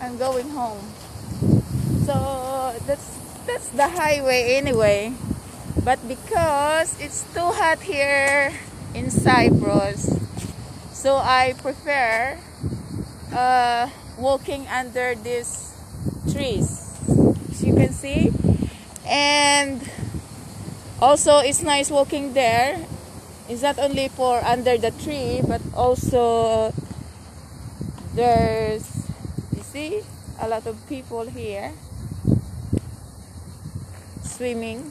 I'm going home. So that's that's the highway anyway. But because it's too hot here in Cyprus, so I prefer uh, walking under these trees. As you can see, and also it's nice walking there. It's not only for under the tree, but also there's see a lot of people here swimming.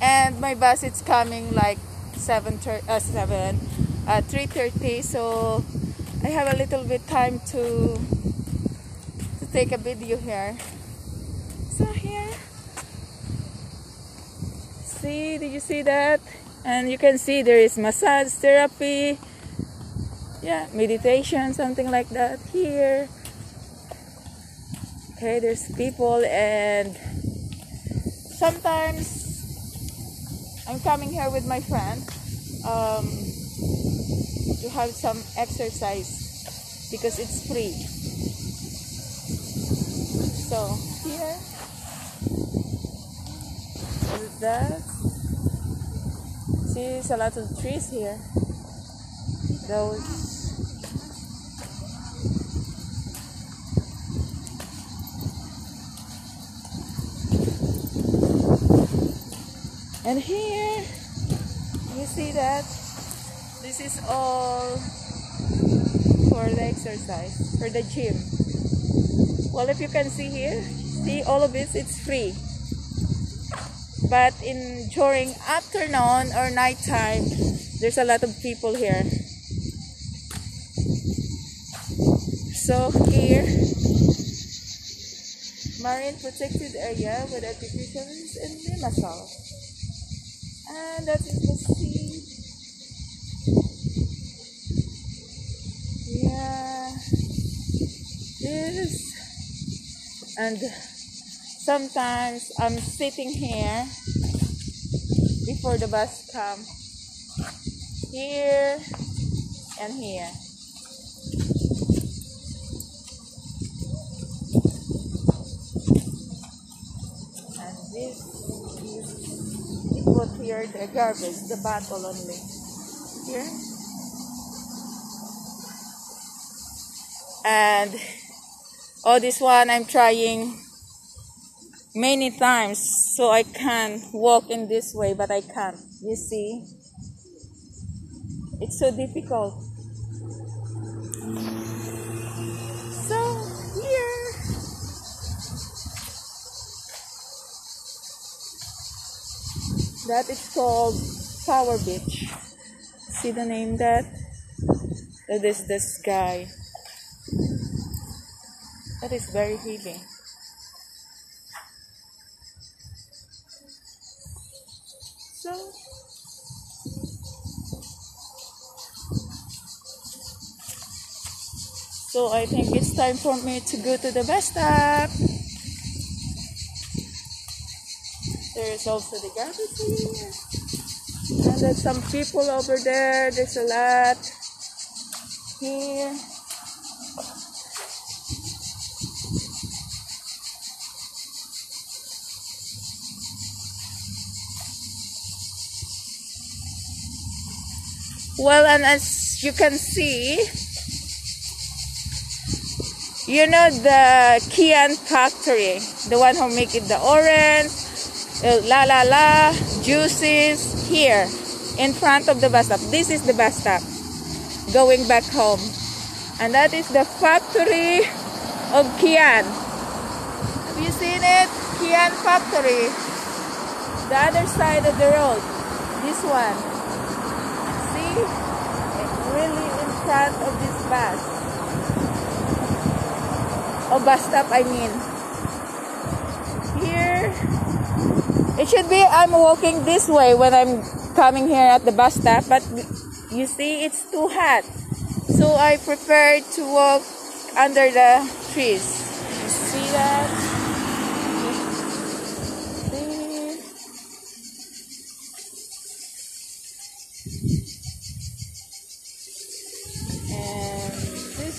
And my bus is coming like 7 uh, 7 uh, 3.30 so I have a little bit time to to take a video here. So here. See did you see that? And you can see there is massage therapy. Yeah meditation something like that here okay there's people and sometimes I'm coming here with my friend um, to have some exercise because it's free so here is that See, there's a lot of trees here. Those. And here, you see that? This is all for the exercise, for the gym. Well, if you can see here, see all of this, it's free but in during afternoon or nighttime there's a lot of people here so here marine protected area with artificials and limassol and that is the sea yeah this and sometimes I'm sitting here before the bus come here and here. And this is put here the garbage the bottle only. Here. And oh this one I'm trying many times so I can walk in this way but I can't you see? It's so difficult that is called Power Beach. See the name that? That is the sky that is very heavy. So, so I think it's time for me to go to the bus stop. There's also the here. And there's some people over there. There's a lot here. Well, and as you can see, you know the KEAN factory, the one who make it the orange, Uh, la la la, juices here in front of the bus stop. This is the bus stop going back home. And that is the factory of KEAN. Have you seen it? KEAN factory. The other side of the road. This one See really in front of this bus. O bus stop, I mean. Here, it should be I'm walking this way when I'm coming here at the bus stop, but you see, it's too hot. So I prefer to walk under the trees. You see that?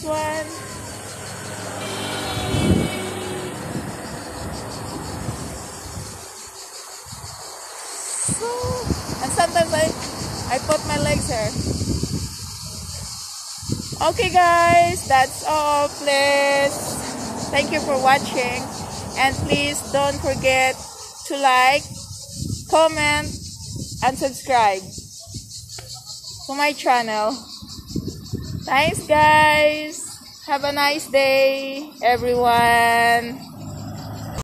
one And sometimes I, I put my legs here. Okay guys, that's all please. Thank you for watching. And please don't forget to like, comment, and subscribe to my channel. Thanks guys. Have a nice day, everyone.